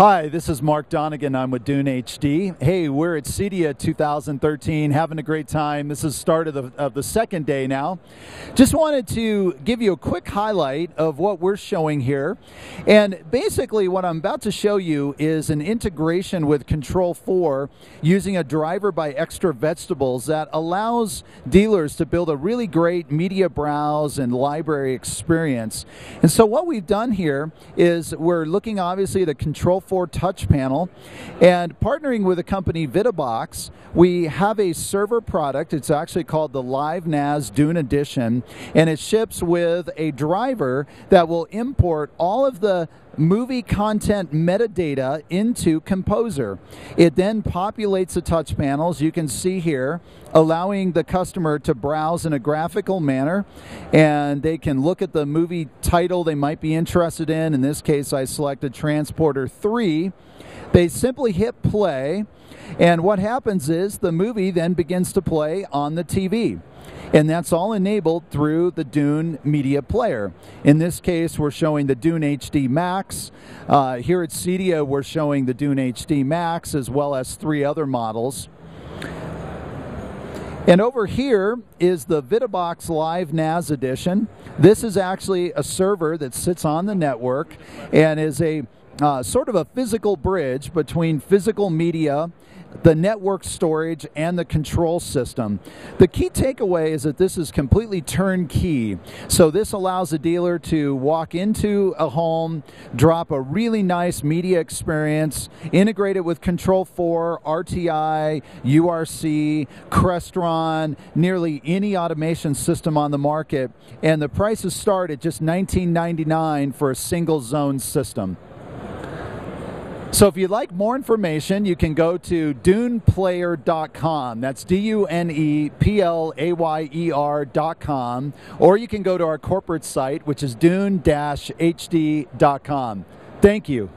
Hi, this is Mark Donegan. I'm with Dune HD. Hey, we're at CEDIA 2013, having a great time. This is the start of the, of the second day now. Just wanted to give you a quick highlight of what we're showing here. And basically, what I'm about to show you is an integration with Control 4 using a driver by Extra Vegetables that allows dealers to build a really great media browse and library experience. And so, what we've done here is we're looking obviously at Control 4 touch panel. And partnering with the company VidaBox, we have a server product. It's actually called the Live NAS Dune Edition, and it ships with a driver that will import all of the movie content metadata into Composer. It then populates the touch panels, you can see here, allowing the customer to browse in a graphical manner and they can look at the movie title they might be interested in. In this case, I selected Transporter 3. They simply hit play, and what happens is the movie then begins to play on the TV. And that's all enabled through the Dune Media Player. In this case, we're showing the Dune HD Max. Uh, here at CEDIA, we're showing the Dune HD Max as well as three other models. And over here is the VidaBox Live NAS edition. This is actually a server that sits on the network and is a uh, sort of a physical bridge between physical media the network storage, and the control system. The key takeaway is that this is completely turnkey. So this allows a dealer to walk into a home, drop a really nice media experience, integrate it with Control 4, RTI, URC, Crestron, nearly any automation system on the market, and the prices start at just $19.99 for a single zone system. So if you'd like more information, you can go to duneplayer.com. That's D U N E P L A Y E R.com. Or you can go to our corporate site, which is dune-hd.com. Thank you.